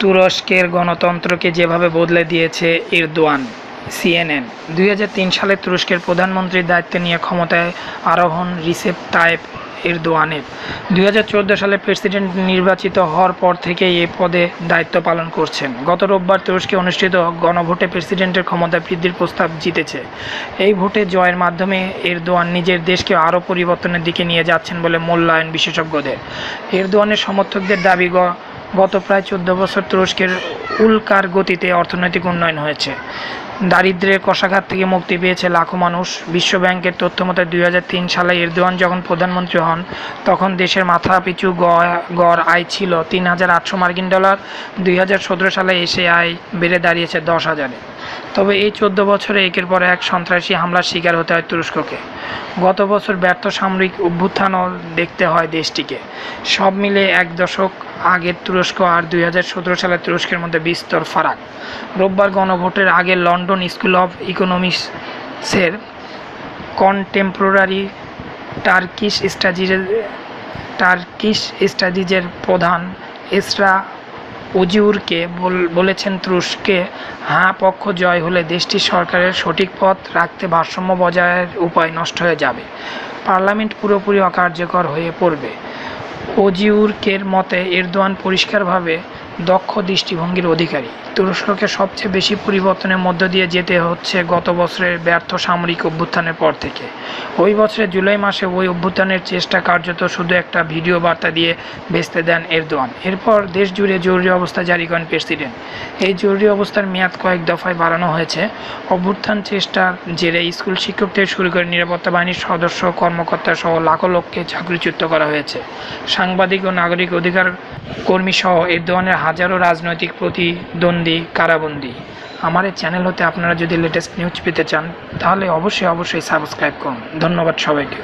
তুরস্কের গণতন্ত্রকে যেভাবে বদলে দিয়েছে ইরদোয়ান সিএনএন, দুই হাজার তিন সালে তুরস্কের প্রধানমন্ত্রীর দায়িত্ব নিয়ে ক্ষমতায় আরোহণ রিসেপ তায়েব এরদোয়ানের। দুই হাজার চোদ্দ সালে প্রেসিডেন্ট নির্বাচিত হওয়ার পর থেকে এ পদে দায়িত্ব পালন করছেন। গত রোববার তুরস্কে অনুষ্ঠিত গণভোটে প্রেসিডেন্টের ক্ষমতা বৃদ্ধির প্রস্তাব জিতেছে। এই ভোটে জয়ের মাধ্যমে এরদোয়ান নিজের দেশকে আরও পরিবর্তনের দিকে নিয়ে যাচ্ছেন বলে মূল্যায়ন বিশেষজ্ঞদের। এরদোয়ানের সমর্থকদের দাবি, গ- গত প্রায় চোদ্দ বছর তুরস্কের উল্কার গতিতে অর্থনৈতিক উন্নয়ন হয়েছে। দারিদ্রের কষাঘাত থেকে মুক্তি পেয়েছে লাখো মানুষ। বিশ্বব্যাংকের তথ্য মতে দুই হাজার তিন সালে এরদোয়ান যখন প্রধানমন্ত্রী হন, তখন দেশের মাথা পিছু গড় আয় ছিল তিন হাজার আটশো মার্কিন ডলার। দুই হাজার সতেরো সালে এসে আয় বেড়ে দাঁড়িয়েছে দশ হাজারে। তবে এই চোদ্দ বছরে একের পর এক সন্ত্রাসী হামলার শিকার হতে হয় তুরস্ককে। গত বছর ব্যর্থ সামরিক অভ্যুত্থানও দেখতে হয় দেশটিকে। সব মিলে এক দশক আগের তুরস্ক আর দুই হাজার সতেরো সালের তুরস্কের মধ্যে বিস্তর ফারাক। রোববার গণভোটের আগে লন্ডন স্কুল অফ ইকোনমিক্সের কন্টেম্পোরারি টার্কিশ স্টাডিজের টার্কিশ স্টাডিজের প্রধান এসরা উজিউরকে বল- বলেছেন তুরস্কে, হাঁ পক্ষ জয় হলে দেশটির সরকারের সঠিক পথ রাখতে ভারসাম্য বজায়ের উপায় নষ্ট হয়ে যাবে। পার্লামেন্ট পুরোপুরি অকার্যকর হয়ে পড়বে। ওজিউরকের মতে এরদোয়ান পরিষ্কারভাবে দক্ষ দৃষ্টিভঙ্গির অধিকারী। তুরস্ককে সবচেয়ে বেশি পরিবর্তনের মধ্য দিয়ে যেতে হচ্ছে গত বছরের ব্যর্থ সামরিক অভ্যুত্থানের পর থেকে। ওই বছরের জুলাই মাসে ওই অভ্যুত্থানের চেষ্টা কার্যত শুধু একটা ভিডিও বার্তা দিয়ে ভেস্তে দেন এরদোয়ান। এরপর দেশ জুড়ে জরুরি অবস্থা জারি করেন প্রেসিডেন্ট। এই জরুরি অবস্থার মেয়াদ কয়েক দফায় বাড়ানো হয়েছে। অভ্যুত্থান চেষ্টার জেরে স্কুল শিক্ষক থেকে শুরু করে নিরাপত্তা বাহিনীর সদস্য, কর্মকর্তা সহ লাখো লোককে চাকরিচ্যুত করা হয়েছে। সাংবাদিক ও নাগরিক অধিকার কর্মী সহ এরদোয়ানের হাজারো রাজনৈতিক প্রতিদ্বন্দ্বী কারাবন্দী। আমার এই চ্যানেল হতে আপনারা যদি লেটেস্ট নিউজ পেতে চান, তাহলে অবশ্যই অবশ্যই সাবস্ক্রাইব করুন। ধন্যবাদ সবাইকে।